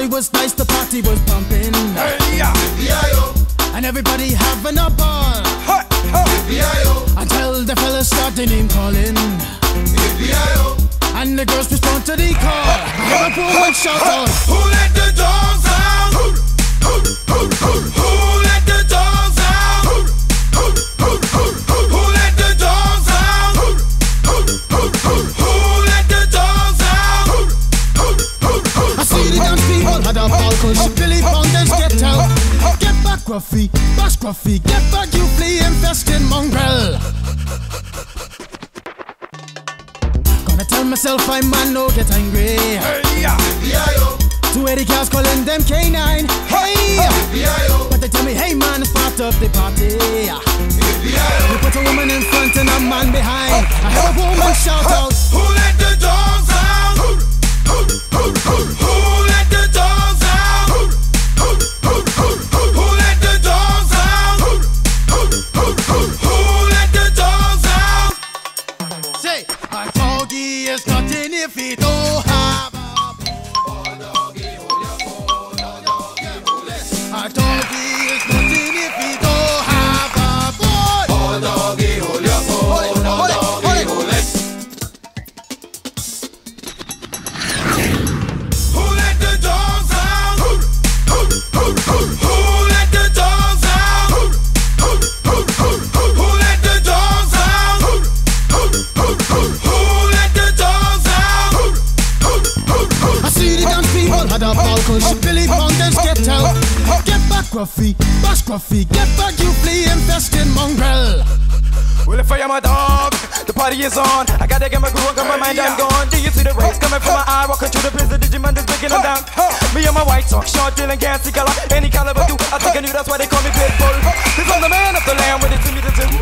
Everybody was nice, the party was pumping. Hey, yeah. And everybody having a ball. Ha, ha. Until the fellas start the name calling. And the girls respond to the call. A woman shout out. Had a ball cause Billy Fountains get out. Get back, Gruffy, bash Gruffy, get back, you flea infested mongrel. Gonna tell myself I'm man, no get angry. Hey, yeah. Two Eddie cars calling them K9. Hey! But they tell me, hey man, it's part of the party. You put a woman in front and a man behind. I heard a woman shout out. If he don't have a A doggy is ball cause Billy Fountains get out. Get back, Gruffy, bash Gruffy, get back, you flea infested mongrel. Well, if I am a dog, the party is on. I gotta get my groove on, got my mind, I'm gone. Do you see the rays coming from my eye? Walking through the prison, Digimon is breaking them down. Me and my white talk, short, dealing, see color. Any caliber, do I think I knew that's why they call me Pitbull. Cause I'm the man of the land with it to me to do.